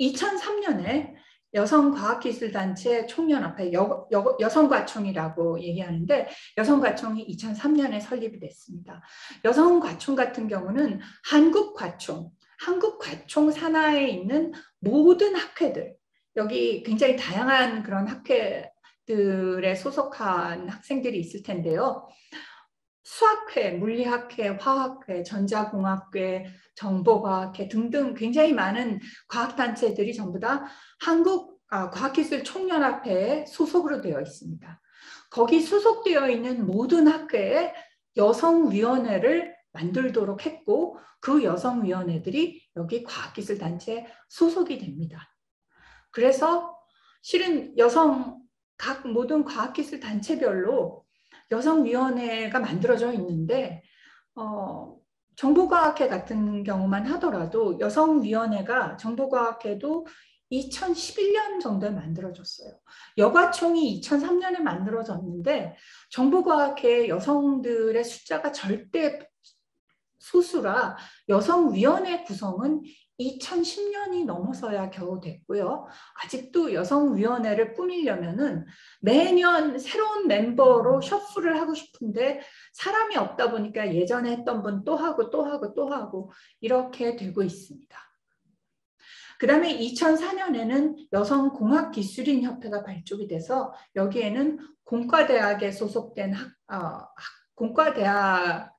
Speaker 1: 2003년에 여성과학기술단체 총연합회 여, 여, 여성과총이라고 얘기하는데 여성과총이 2003년에 설립이 됐습니다. 여성과총 같은 경우는 한국과총, 한국과총 산하에 있는 모든 학회들 여기 굉장히 다양한 그런 학회들에 소속한 학생들이 있을 텐데요. 수학회, 물리학회, 화학회, 전자공학회, 정보과학회 등등 굉장히 많은 과학단체들이 전부 다 한국 아, 과학기술 총연합회에 소속으로 되어 있습니다. 거기 소속되어 있는 모든 학회에 여성위원회를 만들도록 했고 그 여성위원회들이 여기 과학기술단체에 소속이 됩니다. 그래서 실은 여성 각 모든 과학기술 단체별로 여성위원회가 만들어져 있는데 어, 정보과학회 같은 경우만 하더라도 여성위원회가 정보과학회도 2011년 정도에 만들어졌어요. 여과총이 2003년에 만들어졌는데 정보과학회 여성들의 숫자가 절대 소수라 여성위원회 구성은 2010년이 넘어서야 겨우 됐고요. 아직도 여성위원회를 꾸미려면은 매년 새로운 멤버로 셔플을 하고 싶은데 사람이 없다 보니까 예전에 했던 분 또 하고 또 하고 또 하고 이렇게 되고 있습니다. 그 다음에 2004년에는 여성공학기술인협회가 발족이 돼서 여기에는 공과대학에 소속된 학, 어, 공과대학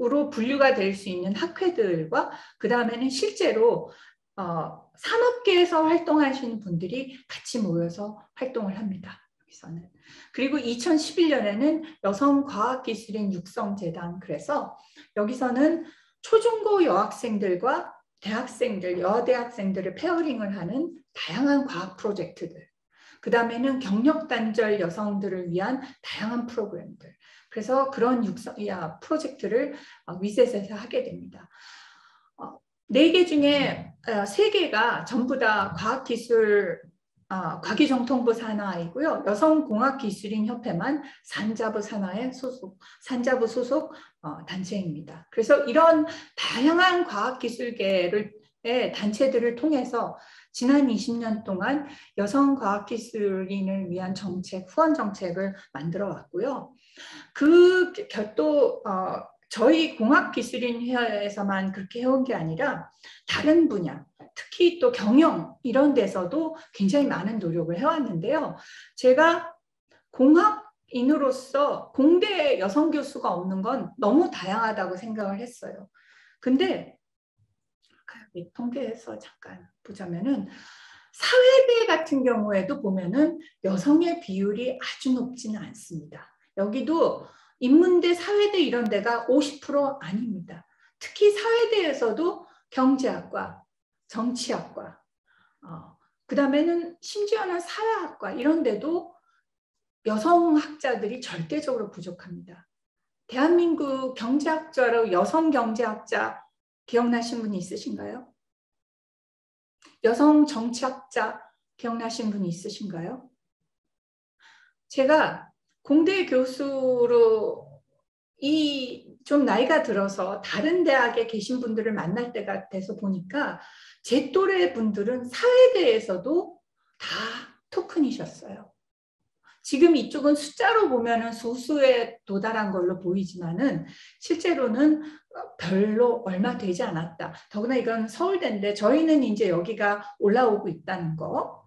Speaker 1: 으로 분류가 될 수 있는 학회들과 그 다음에는 실제로 어, 산업계에서 활동하시는 분들이 같이 모여서 활동을 합니다. 여기서는. 그리고 2011년에는 여성과학기술인 육성재단 그래서 여기서는 초중고 여학생들과 대학생들, 여대학생들을 pairing을 하는 다양한 과학 프로젝트들 그 다음에는 경력 단절 여성들을 위한 다양한 프로그램들 그래서 그런 육성, 야, 프로젝트를 어, 위셋에서 하게 됩니다. 어, 네개 중에 어, 세 개가 전부 다 과학기술 어, 과기정통부 산하이고요. 여성공학기술인 협회만 산자부 산하의 소속, 산자부 소속 어, 단체입니다. 그래서 이런 다양한 과학기술계를 단체들을 통해서 지난 20년 동안 여성 과학 기술인을 위한 정책, 후원 정책을 만들어 왔고요. 그 곁도 어, 저희 공학기술인회에서만 그렇게 해온 게 아니라 다른 분야, 특히 또 경영 이런 데서도 굉장히 많은 노력을 해왔는데요. 제가 공학인으로서 공대 여성 교수가 없는 건 너무 다양하다고 생각을 했어요. 근데 통계에서 잠깐 보자면은 사회대 같은 경우에도 보면은 여성의 비율이 아주 높지는 않습니다. 여기도 인문대, 사회대 이런 데가 50% 아닙니다. 특히 사회대에서도 경제학과, 정치학과, 어, 그 다음에는 심지어는 사회학과 이런 데도 여성 학자들이 절대적으로 부족합니다. 대한민국 경제학자로 여성 경제학자 기억나신 분이 있으신가요? 여성 정치학자 기억나신 분이 있으신가요? 제가 공대 교수로 이 좀 나이가 들어서 다른 대학에 계신 분들을 만날 때가 돼서 보니까 제 또래 분들은 사회대에서도 다 토큰이셨어요. 지금 이쪽은 숫자로 보면은 소수에 도달한 걸로 보이지만은 실제로는 별로 얼마 되지 않았다. 더구나 이건 서울대인데 저희는 이제 여기가 올라오고 있다는 거.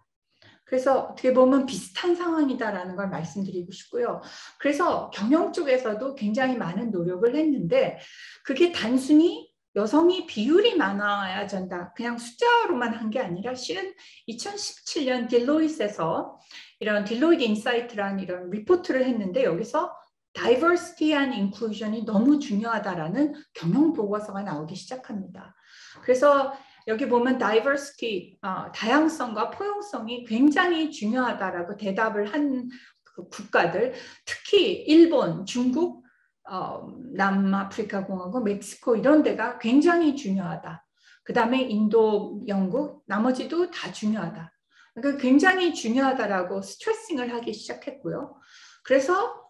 Speaker 1: 그래서 어떻게 보면 비슷한 상황이다라는 걸 말씀드리고 싶고요. 그래서 경영 쪽에서도 굉장히 많은 노력을 했는데 그게 단순히 여성이 비율이 많아야 된다. 그냥 숫자로만 한 게 아니라 실은 2017년 Deloitte에서 이런 Deloitte Insight라는 이런 리포트를 했는데 여기서 diversity and inclusion이 너무 중요하다라는 경영 보고서가 나오기 시작합니다. 그래서 여기 보면 diversity, 어, 다양성과 포용성이 굉장히 중요하다라고 대답을 한 그 국가들, 특히 일본, 중국, 어, 남아프리카 공화국, 멕시코 이런 데가 굉장히 중요하다. 그 다음에 인도, 영국, 나머지도 다 중요하다. 그러니까 굉장히 중요하다라고 stressing을 하기 시작했고요. 그래서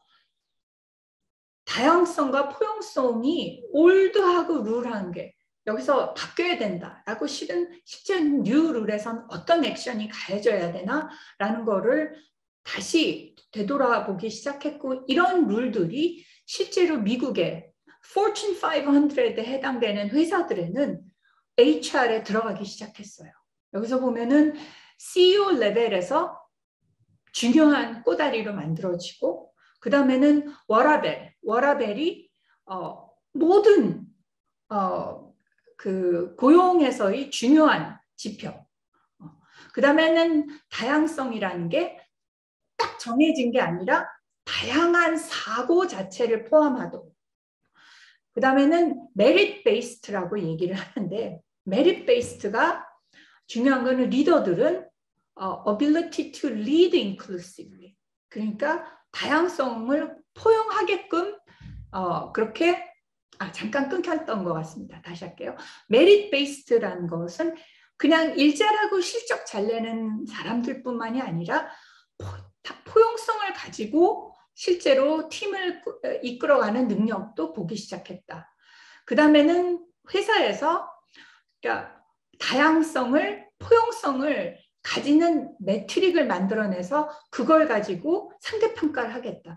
Speaker 1: 다양성과 포용성이 old하고 rule한 게 여기서 바뀌어야 된다라고 실은 실제 new rule에선 어떤 액션이 가해져야 되나라는 거를 다시 되돌아보기 시작했고 이런 룰들이 실제로 미국의 Fortune 500에 해당되는 회사들에는 HR에 들어가기 시작했어요. 여기서 보면은 CEO 레벨에서 중요한 꼬다리로 만들어지고 그 다음에는 워라벨, 워라벨이 어, 모든 어, 그 고용에서의 중요한 지표. 어, 그 다음에는 다양성이라는 게 딱 정해진 게 아니라 다양한 사고 자체를 포함하도록. 그 다음에는 merit-based라고 얘기를 하는데 merit-based가 중요한 거는 리더들은 어, ability to lead inclusively. 그러니까 다양성을 포용하게끔 어, 그렇게 아, 잠깐 끊겼던 것 같습니다. 다시 할게요. merit-based라는 것은 그냥 일 잘하고 실적 잘 내는 사람들뿐만이 아니라 포, 용성을 가지고 실제로 팀을 이끌어가는 능력도 보기 시작했다. 그 다음에는 회사에서 그러니까 다양성을 포용성을 가지는 매트릭을 만들어내서 그걸 가지고 상대평가를 하겠다.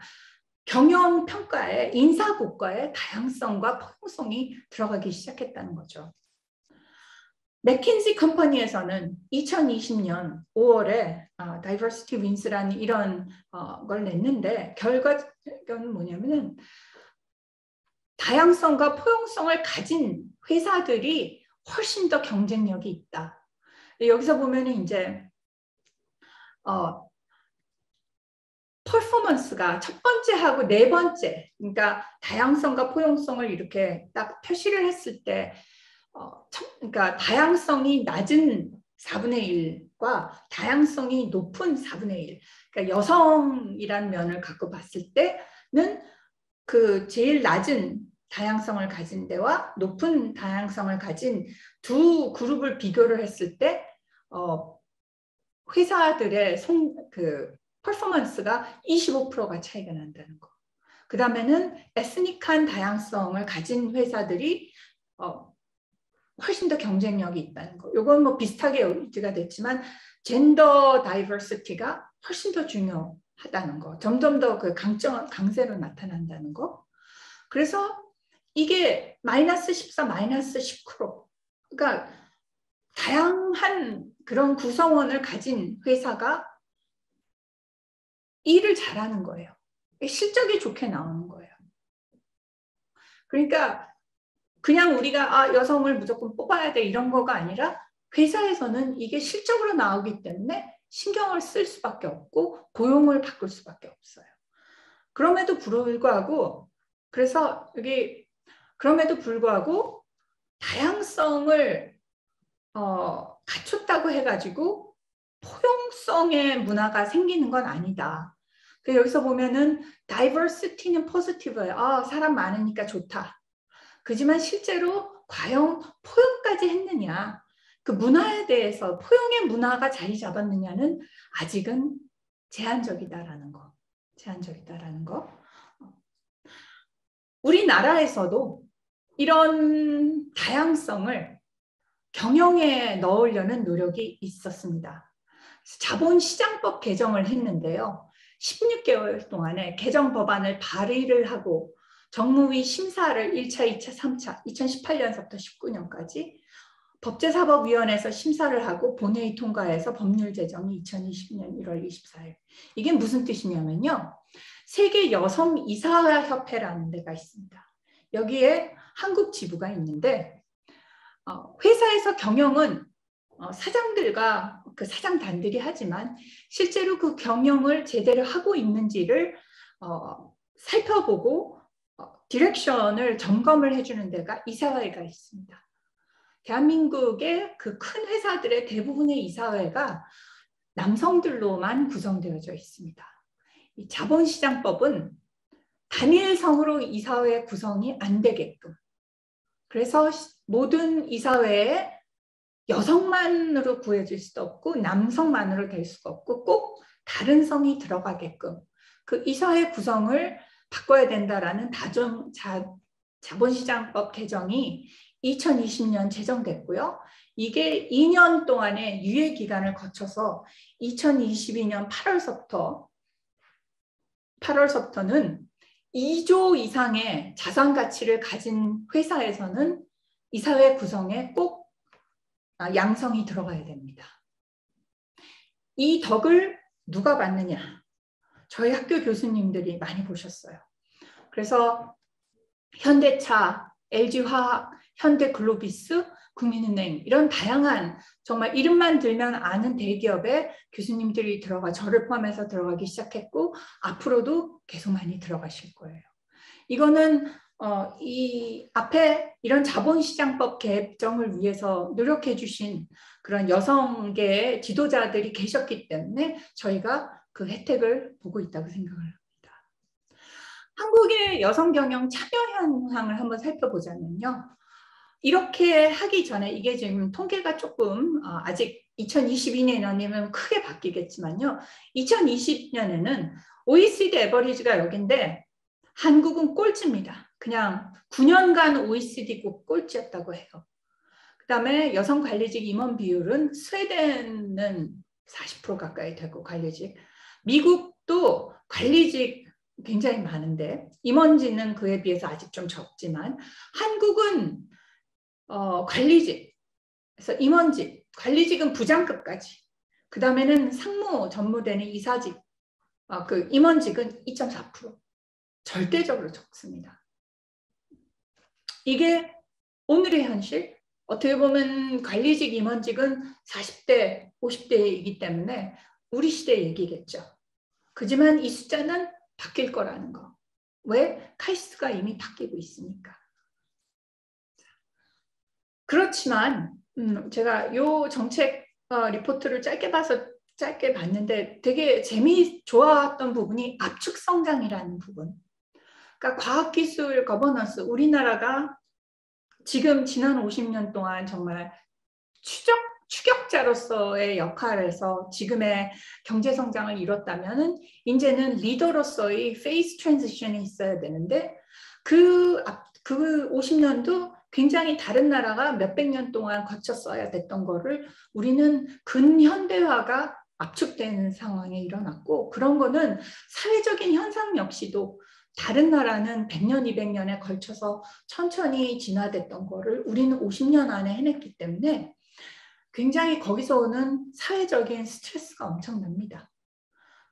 Speaker 1: 경영 평가에 인사 고과에 다양성과 포용성이 들어가기 시작했다는 거죠. 맥킨지 컴퍼니에서는 2020년 5월에 어, Diversity Wins라는 이런 어, 걸 냈는데 결과는 뭐냐면은 다양성과 포용성을 가진 회사들이 훨씬 더 경쟁력이 있다. 여기서 보면은 이제 어, 퍼포먼스가 첫 번째하고 네 번째, 그러니까 다양성과 포용성을 이렇게 딱 표시를 했을 때, 어, 그러니까 다양성이 낮은 4분의 1과 다양성이 높은 4분의 1, 그러니까 여성이라는 면을 갖고 봤을 때는 그 제일 낮은 다양성을 가진 데와 높은 다양성을 가진 두 그룹을 비교를 했을 때 어, 회사들의 송, 그 퍼포먼스가 25%가 차이가 난다는 거. 그 다음에는 에스닉한 다양성을 가진 회사들이 어, 훨씬 더 경쟁력이 있다는 거. 이건 뭐 비슷하게 유지가 됐지만 젠더 다이버시티가 훨씬 더 중요하다는 거. 점점 더 그 강점 강세로 나타난다는 거. 그래서 이게 마이너스 14, 마이너스 10%. 그러니까 다양한 그런 구성원을 가진 회사가 일을 잘하는 거예요. 실적이 좋게 나오는 거예요. 그러니까 그냥 우리가 아, 여성을 무조건 뽑아야 돼 이런 거가 아니라 회사에서는 이게 실적으로 나오기 때문에 신경을 쓸 수밖에 없고 고용을 바꿀 수밖에 없어요. 그럼에도 불구하고 그래서 여기 그럼에도 불구하고 다양성을 어, 갖췄다고 해가지고 포용성의 문화가 생기는 건 아니다. 그 여기서 보면은 diversity는 positive예요. 아, 사람 많으니까 좋다. 그지만 실제로 과연 포용까지 했느냐? 그 문화에 대해서 포용의 문화가 자리 잡았느냐는 아직은 제한적이다라는 거. 제한적이다라는 거. 우리나라에서도 이런 다양성을 경영에 넣으려는 노력이 있었습니다. 자본시장법 개정을 했는데요. 16개월 동안에 개정 법안을 발의를 하고 정무위 심사를 1차, 2차, 3차, 2018년서부터 19년까지 법제사법위원회에서 심사를 하고 본회의 통과해서 법률 제정이 2020년 1월 24일. 이게 무슨 뜻이냐면요. 세계 여성 이사협회라는 데가 있습니다. 여기에 한국 지부가 있는데 어, 회사에서 경영은 어, 사장들과 그 사장단들이 하지만 실제로 그 경영을 제대로 하고 있는지를 어, 살펴보고 어, 디렉션을 점검을 해주는 데가 이사회가 있습니다. 대한민국의 그 큰 회사들의 대부분의 이사회가 남성들로만 구성되어져 있습니다. 이 자본시장법은 단일성으로 이사회 구성이 안 되게끔 그래서 모든 이사회에 여성만으로 구해질 수도 없고 남성만으로 될 수가 없고 꼭 다른 성이 들어가게끔 그 이사회 구성을 바꿔야 된다라는 다중 자, 자본시장법 개정이 2020년 제정됐고요. 이게 2년 동안의 유예 기간을 거쳐서 2022년 8월서부터 8월서부터는 2조 이상의 자산 가치를 가진 회사에서는 이사회 구성에 꼭 아, 양성이 들어가야 됩니다. 이 덕을 누가 받느냐? 저희 학교 교수님들이 많이 보셨어요. 그래서 현대차, LG화학, 현대글로비스, 국민은행 이런 다양한 정말 이름만 들면 아는 대기업에 교수님들이 들어가 저를 포함해서 들어가기 시작했고 앞으로도 계속 많이 들어가실 거예요. 이거는 어, 이 앞에 이런 자본시장법 개정을 위해서 노력해 주신 그런 여성계 지도자들이 계셨기 때문에 저희가 그 혜택을 보고 있다고 생각을 합니다. 한국의 여성 경영 참여 현상을 한번 살펴보자면요. 이렇게 하기 전에 이게 지금 통계가 조금 어, 아직 2022년이면 크게 바뀌겠지만요. 2020년에는 OECD 에버리지가 여긴데 한국은 꼴찌입니다. 그냥 9년간 OECD국 꼴찌였다고 해요. 그 다음에 여성 관리직 임원 비율은 스웨덴은 40% 가까이 되고 관리직. 미국도 관리직 굉장히 많은데 임원진은 그에 비해서 아직 좀 적지만 한국은 어, 관리직, 그래서 임원직, 관리직은 부장급까지. 그 다음에는 상무 전무되는 이사직, 어, 그 임원직은 2.4%. 절대적으로 적습니다. 이게 오늘의 현실. 어떻게 보면 관리직, 임원직은 40대, 50대이기 때문에 우리 시대 얘기겠죠. 그지만 이 숫자는 바뀔 거라는 거. 왜? 카이스가 이미 바뀌고 있으니까. 그렇지만 음, 제가 요 정책 어, 리포트를 짧게 봐서 짧게 봤는데 되게 재미 좋았던 부분이 압축 성장이라는 부분. 그러니까 과학기술 거버넌스 우리나라가 지금 지난 50년 동안 정말 추적 추격자로서의 역할에서 지금의 경제 성장을 이뤘다면은 이제는 리더로서의 phase transition이 있어야 되는데 그, 그 50년도 굉장히 다른 나라가 몇백 년 동안 거쳤어야 됐던 거를 우리는 근현대화가 압축되는 상황에 일어났고 그런 거는 사회적인 현상 역시도 다른 나라는 100년, 200년에 걸쳐서 천천히 진화됐던 거를 우리는 50년 안에 해냈기 때문에 굉장히 거기서 오는 사회적인 스트레스가 엄청납니다.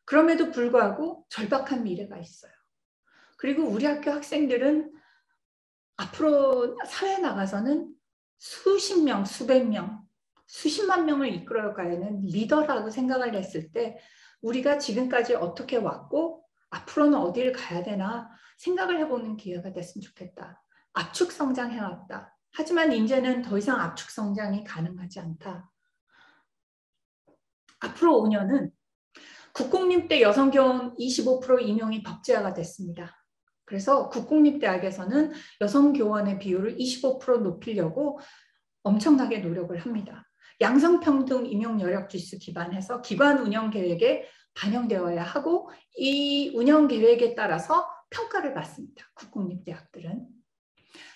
Speaker 1: 그럼에도 불구하고 절박한 미래가 있어요. 그리고 우리 학교 학생들은 앞으로 사회에 나가서는 수십 명, 수백 명, 수십만 명을 이끌어가는 리더라고 생각을 했을 때 우리가 지금까지 어떻게 왔고 앞으로는 어디를 가야 되나 생각을 해보는 기회가 됐으면 좋겠다. 압축 성장해왔다. 하지만 이제는 더 이상 압축 성장이 가능하지 않다. 앞으로 5년은 국공립대 여성교원 25% 임용이 법제화가 됐습니다. 그래서 국공립대학에서는 여성교원의 비율을 25% 높이려고 엄청나게 노력을 합니다. 양성평등 임용 여력 지수 기반해서 기관 운영 계획에 반영되어야 하고 이 운영 계획에 따라서 평가를 받습니다. 국공립대학들은.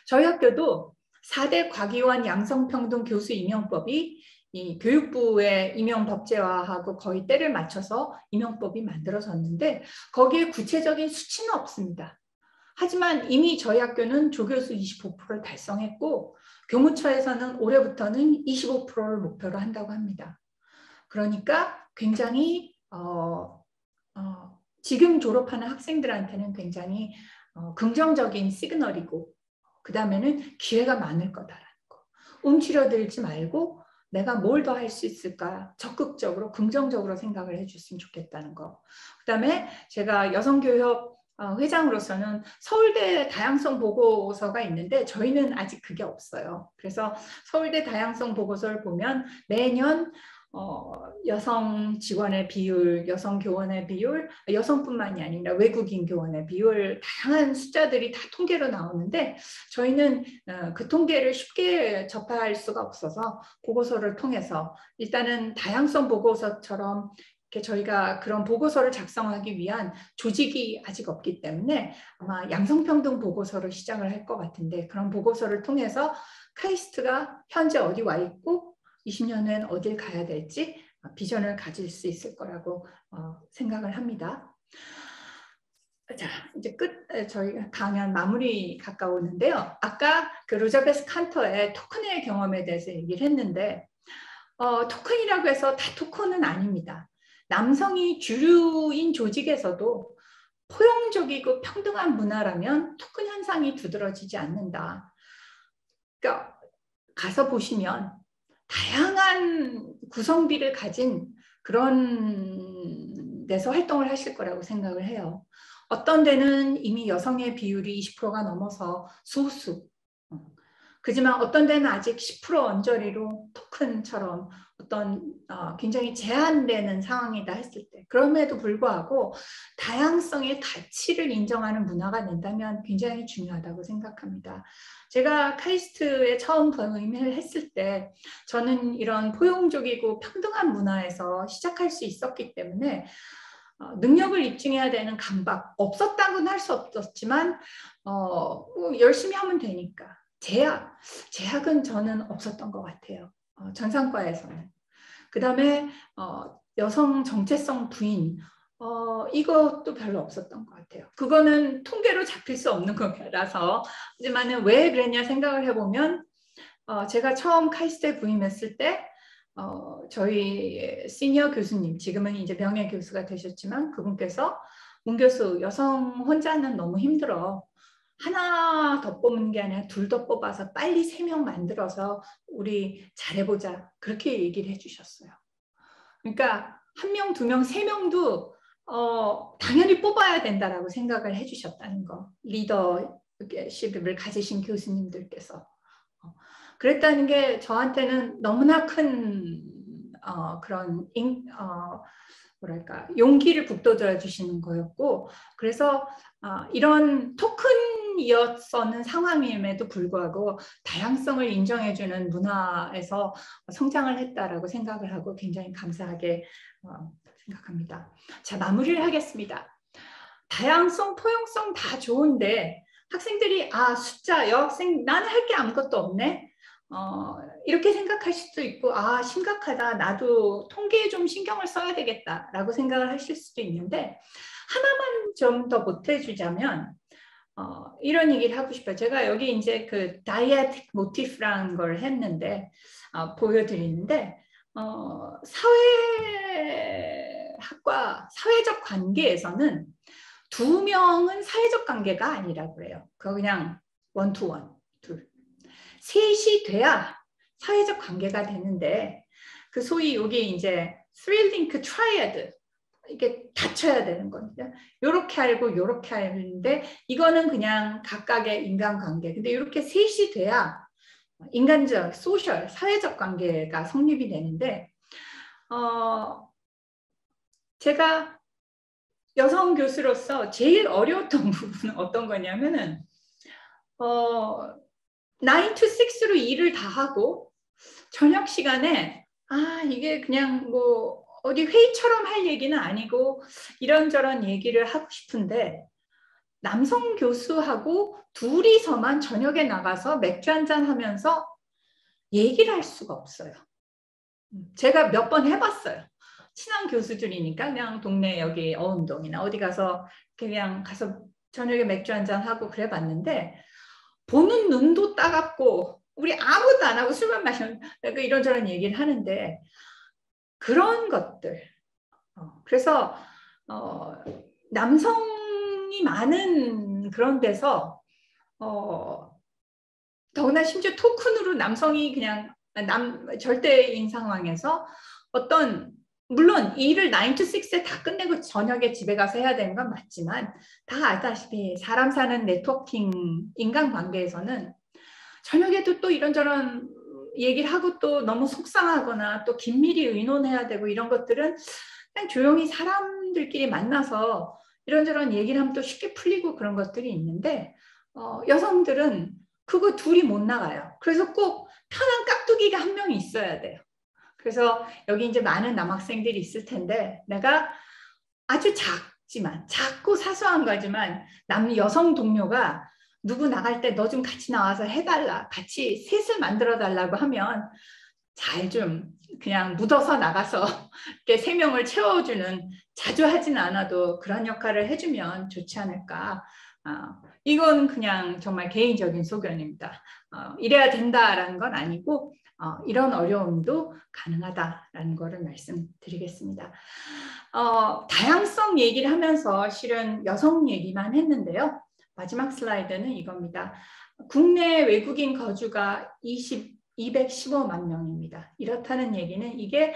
Speaker 1: 저희 학교도 4대 과기원 양성평등 교수 임용법이 이 교육부의 임용 법제화하고 거의 때를 맞춰서 임용법이 만들어졌는데 거기에 구체적인 수치는 없습니다. 하지만 이미 저희 학교는 조교수 25%를 달성했고 교무처에서는 올해부터는 25%를 목표로 한다고 합니다. 그러니까 굉장히 어, 어, 지금 졸업하는 학생들한테는 굉장히 어, 긍정적인 시그널이고 그 다음에는 기회가 많을 거다라는 거. 움츠려들지 말고 내가 뭘 더 할 수 있을까 적극적으로 긍정적으로 생각을 해줬으면 좋겠다는 거. 그 다음에 제가 여성교육 어, 회장으로서는 서울대 다양성 보고서가 있는데 저희는 아직 그게 없어요. 그래서 서울대 다양성 보고서를 보면 매년 어, 여성 직원의 비율, 여성 교원의 비율, 여성뿐만이 아니라 외국인 교원의 비율, 다양한 숫자들이 다 통계로 나오는데 저희는 어, 그 통계를 쉽게 접할 수가 없어서 보고서를 통해서 일단은 다양성 보고서처럼 저희가 그런 보고서를 작성하기 위한 조직이 아직 없기 때문에 아마 양성평등 보고서를 시작을 할 것 같은데 그런 보고서를 통해서 카이스트가 현재 어디 와 있고 20년 후엔 어딜 가야 될지 비전을 가질 수 있을 거라고 어, 생각을 합니다. 자, 이제 끝, 저희 강연 마무리 가까우는데요. 아까 그 로자베스 칸터의 토큰의 경험에 대해서 얘기를 했는데, 어, 토큰이라고 해서 다 토큰은 아닙니다. 남성이 주류인 조직에서도 포용적이고 평등한 문화라면 토큰 현상이 두드러지지 않는다. 그러니까 가서 보시면 다양한 구성비를 가진 그런 데서 활동을 하실 거라고 생각을 해요. 어떤 데는 이미 여성의 비율이 20%가 넘어서 소수. 그지만 어떤 데는 아직 10% 언저리로 토큰처럼 어떤 어, 굉장히 제한되는 상황이다 했을 때 그럼에도 불구하고 다양성의 가치를 인정하는 문화가 된다면 굉장히 중요하다고 생각합니다. 제가 카이스트에 처음 번임을 했을 때 저는 이런 포용적이고 평등한 문화에서 시작할 수 있었기 때문에 어, 능력을 입증해야 되는 강박 없었다고는 할 수 없었지만 어, 뭐 열심히 하면 되니까 제약 제약은 저는 없었던 것 같아요. 어, 전산과에서는. 그 다음에 어, 여성 정체성 부인. 어, 이것도 별로 없었던 것 같아요. 그거는 통계로 잡힐 수 없는 거라서. 하지만은 왜 그랬냐 생각을 해보면 어, 제가 처음 카이스트에 부임했을 때 어, 저희 시니어 교수님 지금은 이제 명예 교수가 되셨지만 그분께서 문 교수 여성 혼자는 너무 힘들어 하나 더 뽑는 게 아니라 둘 더 뽑아서 빨리 세 명 만들어서 우리 잘해보자. 그렇게 얘기를 해주셨어요. 그러니까 한 명, 두 명, 세 명도 어, 당연히 뽑아야 된다라고 생각을 해주셨다는 거. 리더십을 가지신 교수님들께서. 어, 그랬다는 게 저한테는 너무나 큰 어, 그런 인, 어, 뭐랄까 용기를 북돋아 주시는 거였고 그래서 어, 이런 토큰 이었었는 상황임에도 불구하고 다양성을 인정해주는 문화에서 성장을 했다라고 생각을 하고 굉장히 감사하게 어, 생각합니다. 자 마무리를 하겠습니다. 다양성, 포용성 다 좋은데 학생들이 아 숫자 여학생 나는 할 게 아무것도 없네 어, 이렇게 생각할 수도 있고 아 심각하다 나도 통계에 좀 신경을 써야 되겠다라고 생각을 하실 수도 있는데 하나만 좀 더 보태주자면 어, 이런 얘기를 하고 싶어요. 제가 여기 이제 그 다이아틱 모티프라는 걸 했는데 어, 보여드리는데 어, 사회학과 사회적 관계에서는 두 명은 사회적 관계가 아니라고 그래요. 그거 그냥 one-to-one 둘. 셋이 돼야 사회적 관계가 되는데 그 소위 여기 이제 three-link triad 이게 닫혀야 되는 겁니다. 요렇게 알고 요렇게 알는데 이거는 그냥 각각의 인간관계. 근데 이렇게 셋이 돼야 인간적, social, 사회적 관계가 성립이 되는데 어 제가 여성 교수로서 제일 어려웠던 (laughs) 부분은 어떤 거냐면은 어, 9 to 6로 일을 다 하고 저녁 시간에 아 이게 그냥 뭐 어디 회의처럼 할 얘기는 아니고 이런저런 얘기를 하고 싶은데 남성 교수하고 둘이서만 저녁에 나가서 맥주 한잔 하면서 얘기를 할 수가 없어요. 제가 몇 번 해봤어요. 친한 교수들이니까 그냥 동네 여기 어운동이나 어디 가서 그냥 가서 저녁에 맥주 한잔 하고 그래 봤는데 보는 눈도 따갑고 우리 아무것도 안 하고 술만 마시면 이런저런 얘기를 하는데 그런 것들. 어, 그래서 어, 남성이 많은 그런 데서 어, 더구나 심지어 토큰으로 남성이 그냥 남 절대인 상황에서 어떤 물론 일을 9 to 6에 다 끝내고 저녁에 집에 가서 해야 되는 건 맞지만 다 알다시피 사람 사는 네트워킹 인간관계에서는 저녁에도 또 이런저런 얘기를 하고 또 너무 속상하거나 또 긴밀히 의논해야 되고 이런 것들은 그냥 조용히 사람들끼리 만나서 이런저런 얘기를 하면 또 쉽게 풀리고 그런 것들이 있는데 어, 여성들은 그거 둘이 못 나가요. 그래서 꼭 편한 깍두기가 한 명이 있어야 돼요. 그래서 여기 이제 많은 남학생들이 있을 텐데 내가 아주 작지만 작고 사소한 거지만 남 여성 동료가 누구 나갈 때 너 좀 같이 나와서 해달라 같이 셋을 만들어 달라고 하면 잘 좀 그냥 묻어서 나가서 (laughs) 이렇게 세 명을 채워주는 자주 하진 않아도 그런 역할을 해주면 좋지 않을까 어, 이건 그냥 정말 개인적인 소견입니다. 어, 이래야 된다라는 건 아니고 어, 이런 어려움도 가능하다라는 것을 말씀드리겠습니다. 어, 다양성 얘기를 하면서 실은 여성 얘기만 했는데요. 마지막 슬라이드는 이겁니다. 국내 외국인 거주가 20, 215만 명입니다. 이렇다는 얘기는 이게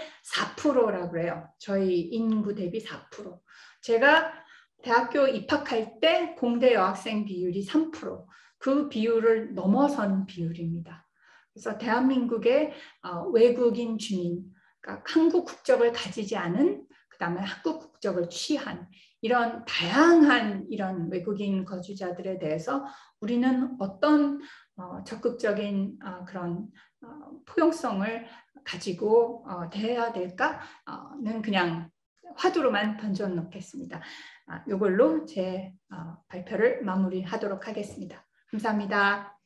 Speaker 1: 4%라고 해요. 저희 인구 대비 4%. 제가 대학교 입학할 때 공대 여학생 비율이 3%. 그 비율을 넘어선 비율입니다. 그래서 대한민국의 어, 외국인 주민, 그러니까 한국 국적을 가지지 않은 그 다음에 한국 국적을 취한 이런 다양한 이런 외국인 거주자들에 대해서 우리는 어떤 어, 적극적인 어, 그런 어, 포용성을 가지고 어, 대해야 될까는 그냥 화두로만 던져 놓겠습니다. 아, 이걸로 제 어, 발표를 마무리하도록 하겠습니다. 감사합니다.